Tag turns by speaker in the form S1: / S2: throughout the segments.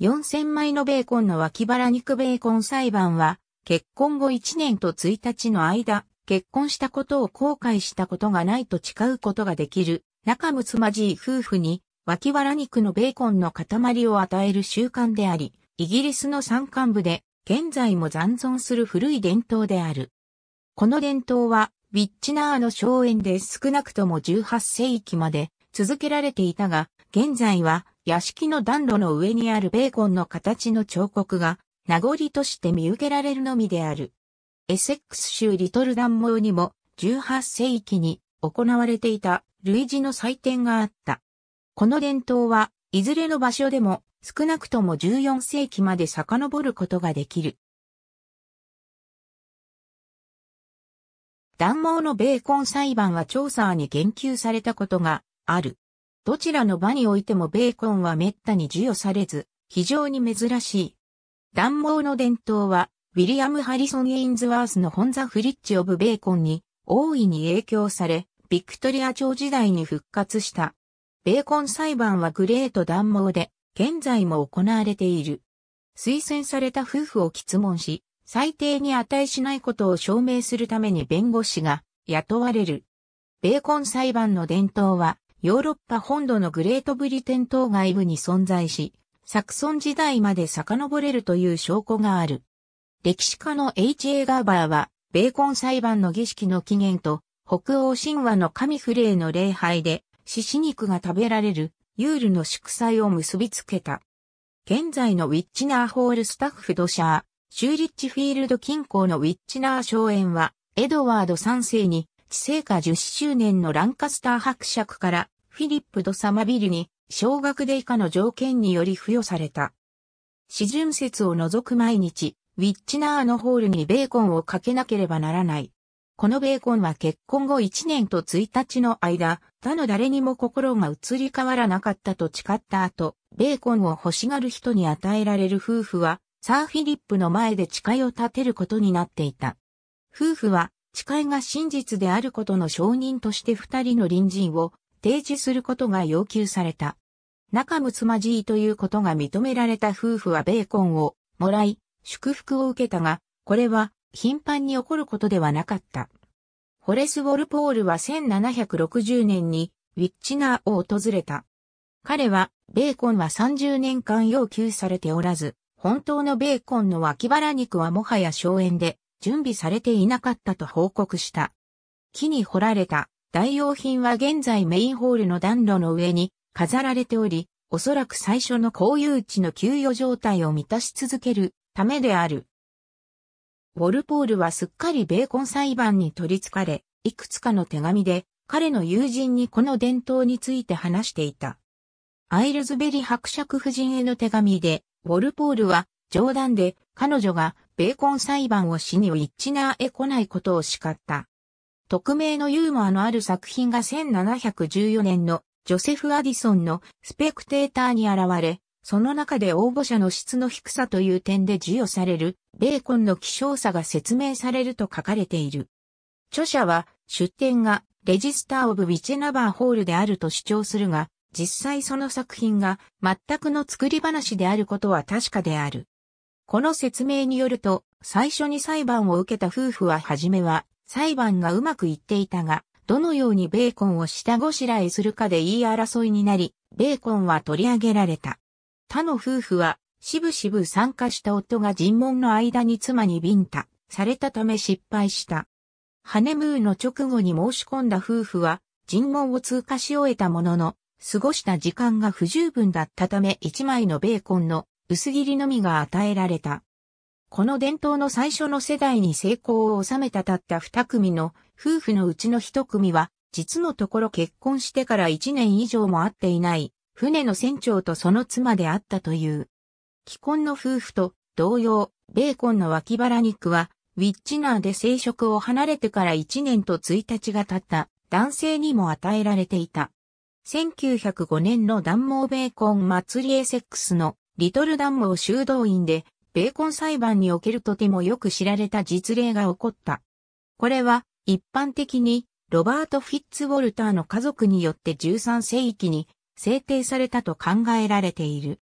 S1: 4000枚のベーコンの脇腹肉ベーコン裁判は、結婚後1年と1日の間、結婚したことを後悔したことがないと誓うことができる、仲睦まじい夫婦に、脇腹肉のベーコンの塊を与える習慣であり、イギリスの山間部で、現在も残存する古い伝統である。この伝統は、ウィッチナーの荘園で少なくとも18世紀まで続けられていたが、現在は屋敷の暖炉の上にあるベーコンの形の彫刻が名残として見受けられるのみである。エセックス州リトルダンモにも18世紀に行われていた類似の祭典があった。この伝統はいずれの場所でも少なくとも14世紀まで遡ることができる。断毛のベーコン裁判は調査に言及されたことがある。どちらの場においてもベーコンは滅多に授与されず、非常に珍しい。断毛の伝統は、ウィリアム・ハリソン・インズワースの本ザ・フリッチ・オブ・ベーコンに大いに影響され、ビクトリア朝時代に復活した。ベーコン裁判はグレート断毛で、現在も行われている。推薦された夫婦を質問し、最低に値しないことを証明するために弁護士が雇われる。ベーコン裁判の伝統はヨーロッパ本土のグレートブリテン島外部に存在し、サクソン時代まで遡れるという証拠がある。歴史家の H.A. ガーバーは、ベーコン裁判の儀式の起源と、北欧神話の神フレーの礼拝で、獅子肉が食べられる、ユールの祝祭を結びつけた。現在のウィッチナーホールスタッフドシャー、シューリッチフィールド近郊のウィッチナー荘園は、エドワード3世に治世下10周年のランカスター伯爵からフィリップ・ド・サマビルに少額で以下の条件により付与された。四巡節を除く毎日、ウィッチナーのホールにベーコンをかけなければならない。このベーコンは結婚後1年と1日の間、他の誰にも心が移り変わらなかったと誓った後、ベーコンを欲しがる人に与えられる夫婦は、サーフィリップの前で誓いを立てることになっていた。夫婦は誓いが真実であることの承認として二人の隣人を提示することが要求された。仲睦まじいということが認められた夫婦はベーコンをもらい、祝福を受けたが、これは頻繁に起こることではなかった。ホレス・ウォルポールは1760年にウィッチナーを訪れた。彼は、ベーコンは30年間要求されておらず、本当のベーコンの脇腹肉はもはや荘園で準備されていなかったと報告した。木に掘られた代用品は現在メインホールの暖炉の上に飾られており、おそらく最初の公有地の給与状態を満たし続けるためである。ウォルポールはすっかりベーコン裁判に取り憑かれ、いくつかの手紙で彼の友人にこの伝統について話していた。アイルズベリ伯爵夫人への手紙で、ウォルポールは冗談で彼女がベーコン裁判をしにウィッチナーへ来ないことを叱った。匿名のユーモアのある作品が1714年のジョセフ・アディソンのスペクテーターに現れ、その中で応募者の質の低さという点で授与されるベーコンの希少さが説明されると書かれている。著者は出典がレジスター・オブ・ビチェナバーホールであると主張するが、実際その作品が全くの作り話であることは確かである。この説明によると、最初に裁判を受けた夫婦ははじめは、裁判がうまくいっていたが、どのようにベーコンを下ごしらえするかで言い争いになり、ベーコンは取り上げられた。他の夫婦は、しぶしぶ参加した夫が尋問の間に妻にビンタされたため失敗した。ハネムーンの直後に申し込んだ夫婦は、尋問を通過し終えたものの、過ごした時間が不十分だったため一枚のベーコンの薄切りのみが与えられた。この伝統の最初の世代に成功を収めたたった二組の夫婦のうちの一組は、実のところ結婚してから一年以上も会っていない、船の船長とその妻であったという。既婚の夫婦と同様、ベーコンの脇腹肉は、ウィッチナーで生殖を離れてから一年と1日が経った男性にも与えられていた。1905年の断毛ベーコン祭りエセックスのリトルダンモー修道院で、ベーコン裁判におけるとてもよく知られた実例が起こった。これは、一般的に、ロバート・フィッツウォルターの家族によって13世紀に制定されたと考えられている。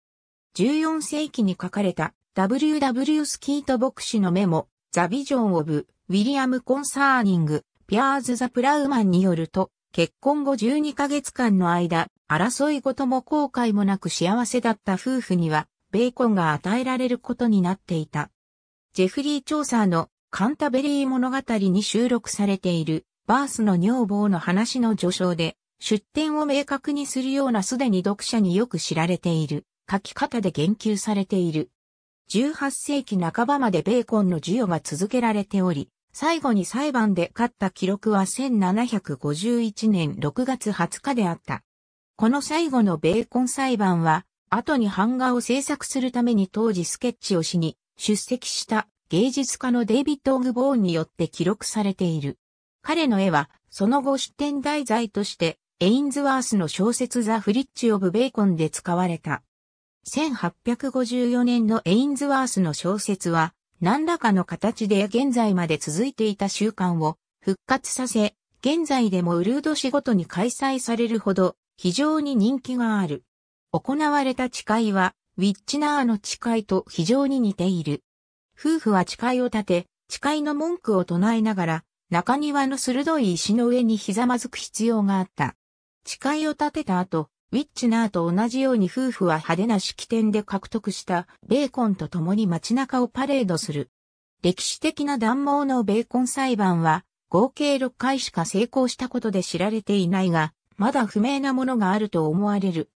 S1: 14世紀に書かれた W.W. スキート牧師のメモ、ザ・ビジョン・オブ・ウィリアム・コンサーニング、ピアーズ・ザ・プラウマンによると、結婚後12ヶ月間の間、争いごとも後悔もなく幸せだった夫婦には、ベーコンが与えられることになっていた。ジェフリー・調査のカンタベリー物語に収録されているバースの女房の話の序章で出典を明確にするようなすでに読者によく知られている書き方で言及されている。18世紀半ばまでベーコンの授与が続けられており、最後に裁判で勝った記録は1751年6月20日であった。この最後のベーコン裁判は、後に版画を制作するために当時スケッチをしに出席した芸術家のデイビッド・オグボーンによって記録されている。彼の絵は、その後出展題材として、エインズワースの小説ザ・フリッチ・オブ・ベーコンで使われた。1854年のエインズワースの小説は、何らかの形で現在まで続いていた習慣を復活させ、現在でもウルード市ごとに開催されるほど非常に人気がある。行われた誓いは、ウィッチナーの誓いと非常に似ている。夫婦は誓いを立て、誓いの文句を唱えながら、中庭の鋭い石の上にひざまずく必要があった。誓いを立てた後、ウィッチナーと同じように夫婦は派手な式典で獲得したベーコンと共に街中をパレードする。歴史的な断毛のベーコン裁判は合計6回しか成功したことで知られていないが、まだ不明なものがあると思われる。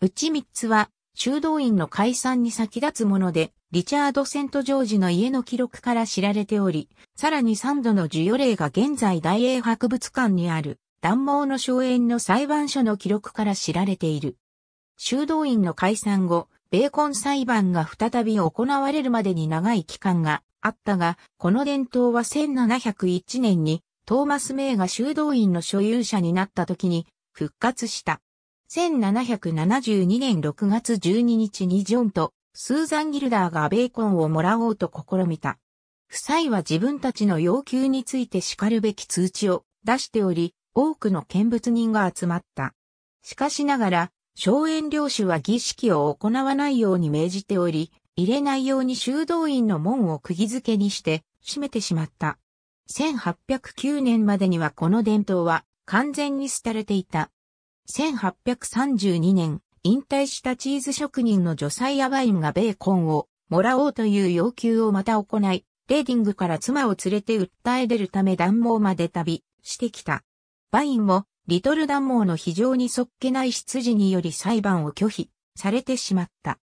S1: うち3つは修道院の解散に先立つもので、リチャード・セント・ジョージの家の記録から知られており、さらに3度の授与例が現在大英博物館にある。断毛の荘園の裁判所の記録から知られている。修道院の解散後、ベーコン裁判が再び行われるまでに長い期間があったが、この伝統は1701年にトーマス・メイが修道院の所有者になった時に復活した。1772年6月12日にジョンとスーザン・ギルダーがベーコンをもらおうと試みた。夫妻は自分たちの要求について叱るべき通知を出しており、多くの見物人が集まった。しかしながら、荘園領主は儀式を行わないように命じており、入れないように修道院の門を釘付けにして閉めてしまった。1809年までにはこの伝統は完全に廃れていた。1832年、引退したチーズ職人のジョサイアバインがベーコンをもらおうという要求をまた行い、レーディングから妻を連れて訴え出るため断毛まで旅してきた。バインも、リトルダンモーの非常にそっけない出自により裁判を拒否されてしまった。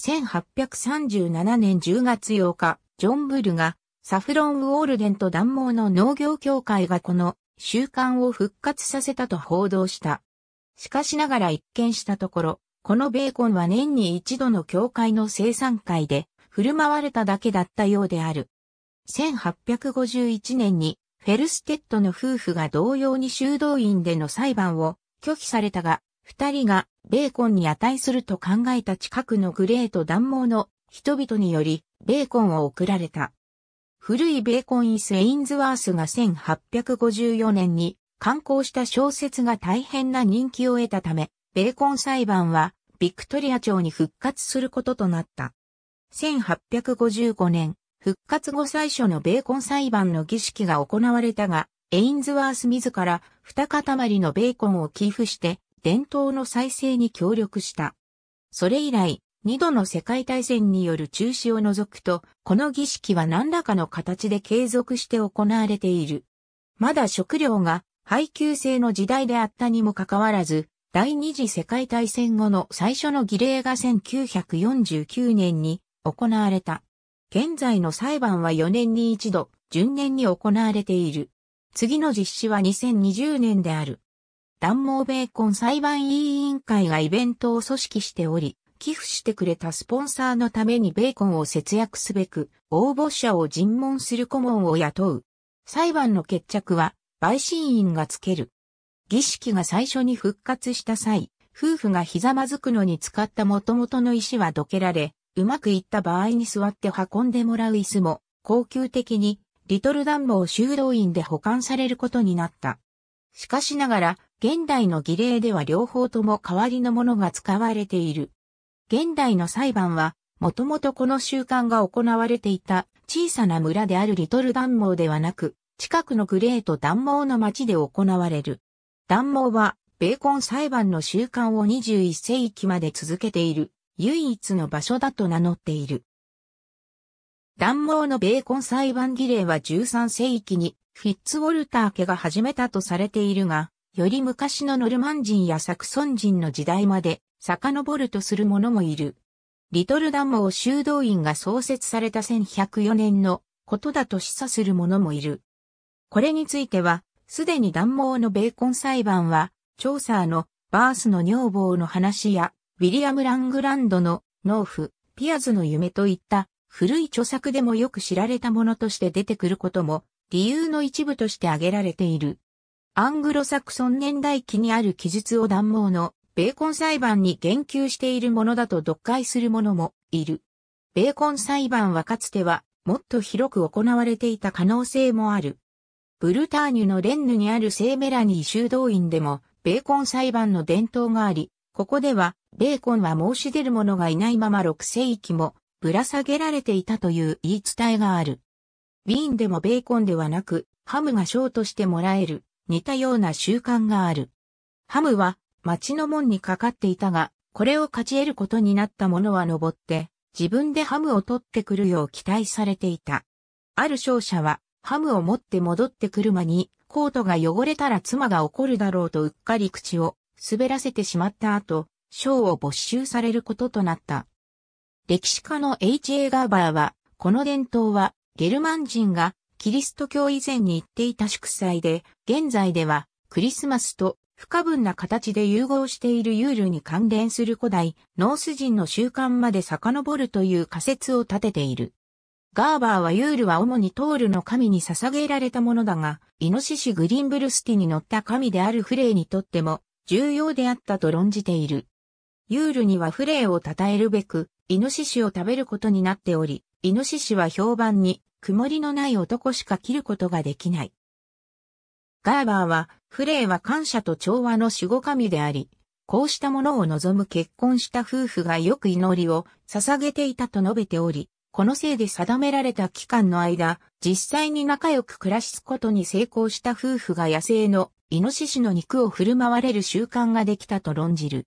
S1: 1837年10月8日、ジョン・ブルが、サフロン・ウォールデンと断毛の農業協会がこの習慣を復活させたと報道した。しかしながら一見したところ、このベーコンは年に一度の協会の生産会で振る舞われただけだったようである。1851年にフェルステッドの夫婦が同様に修道院での裁判を拒否されたが、二人がベーコンに値すると考えた近くのグレート・ダンモウの人々により、ベーコンを送られた。古いベーコンイス・エインズワースが1854年に刊行した小説が大変な人気を得たため、ベーコン裁判はビクトリア朝に復活することとなった。1855年、復活後最初のベーコン裁判の儀式が行われたが、エインズワース自ら二塊のベーコンを寄付して伝統の再生に協力した。それ以来、二度の世界大戦による中止を除くと、この儀式は何らかの形で継続して行われている。まだ食料が配給制の時代であったにもかかわらず、第二次世界大戦後の最初の儀礼が1949年に行われた。現在の裁判は4年に一度、順年に行われている。次の実施は2020年である。断毛ベーコン裁判委員会がイベントを組織しており、寄付してくれたスポンサーのためにベーコンを節約すべく、応募者を尋問する顧問を雇う。裁判の決着は、陪審員がつける。儀式が最初に復活した際、夫婦がひざまずくのに使った元々の石はどけられ、うまくいった場合に座って運んでもらう椅子も、高級的に、リトルダンボー修道院で保管されることになった。しかしながら、現代の儀礼では両方とも代わりのものが使われている。現代の裁判は、もともとこの習慣が行われていた小さな村であるリトルダンモーではなく、近くのグレートダンモーの町で行われる。ダンモーは、ベーコン裁判の習慣を21世紀まで続けている、唯一の場所だと名乗っている。ダンモーのベーコン裁判儀礼は13世紀にフィッツウォルター家が始めたとされているが、より昔のノルマン人やサクソン人の時代まで遡るとする者もいる。リトルダモー修道院が創設された1104年のことだと示唆する者もいる。これについては、すでに断毛のベーコン裁判は、調査のバースの女房の話や、ウィリアム・ラングランドの農夫、ピアズの夢といった古い著作でもよく知られたものとして出てくることも理由の一部として挙げられている。アングロサクソン年代記にある記述を断毛のベーコン裁判に言及しているものだと読解する者もいる。ベーコン裁判はかつてはもっと広く行われていた可能性もある。ブルターニュのレンヌにある聖メラニー修道院でもベーコン裁判の伝統があり、ここではベーコンは申し出る者がいないまま6世紀もぶら下げられていたという言い伝えがある。ウィーンでもベーコンではなくハムがショーとしてもらえる似たような習慣がある。ハムは町の門にかかっていたが、これを勝ち得ることになった者は登って、自分でハムを取ってくるよう期待されていた。ある商社は、ハムを持って戻ってくる間に、コートが汚れたら妻が怒るだろうとうっかり口を滑らせてしまった後、賞を没収されることとなった。歴史家の H.A. ガーバーは、この伝統は、ゲルマン人がキリスト教以前に行っていた祝祭で、現在ではクリスマスと不可分な形で融合しているユールに関連する古代ノース人の習慣まで遡るという仮説を立てている。ガーバーはユールは主にトールの神に捧げられたものだが、イノシシグリンブルスティに乗った神であるフレイにとっても重要であったと論じている。ユールにはフレイを称えるべく、イノシシを食べることになっており、イノシシは評判に曇りのない男しか切ることができない。ガーバーは、フレイは感謝と調和の守護神であり、こうしたものを望む結婚した夫婦がよく祈りを捧げていたと述べており、このせいで定められた期間の間、実際に仲良く暮らすことに成功した夫婦が野生のイノシシの肉を振る舞われる習慣ができたと論じる。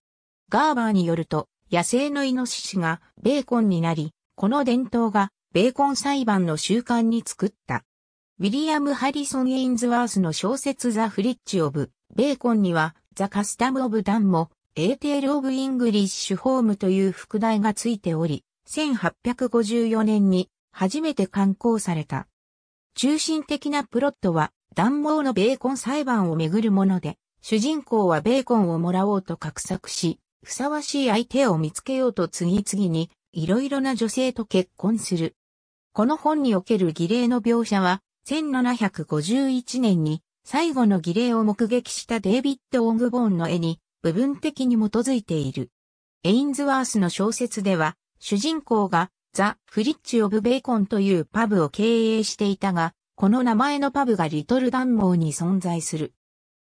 S1: ガーバーによると、野生のイノシシがベーコンになり、この伝統がベーコン裁判の習慣につながった。ウィリアム・ハリソン・エインズワースの小説 The Flitch of Bacon には、 The Custom of Dunmow, A Tale of English Home という副題がついており、1854年に初めて刊行された。中心的なプロットは、ダンモウのベーコン裁判をめぐるもので、主人公はベーコンをもらおうと画策し、ふさわしい相手を見つけようと次々に、いろいろな女性と結婚する。この本における儀礼の描写は、1751年に最後の儀礼を目撃したデイビッド・オングボーンの絵に部分的に基づいている。エインズワースの小説では、主人公がザ・フリッチ・オブ・ベーコンというパブを経営していたが、この名前のパブがリトルダンモーに存在する。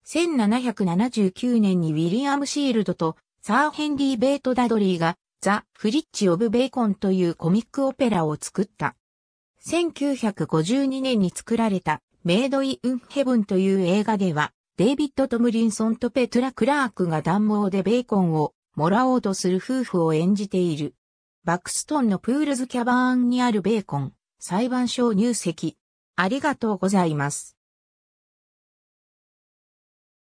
S1: 1779年にウィリアム・シールドとサー・ヘンリー・ベート・ダドリーがザ・フリッチ・オブ・ベーコンというコミックオペラを作った。1952年に作られたメイド・イ・ウン・ヘブンという映画では、デイビッド・トムリンソンとペトラ・クラークが暖房でベーコンをもらおうとする夫婦を演じている。バックストンのプールズ・キャバーンにあるベーコン、裁判所入籍。ありがとうございます。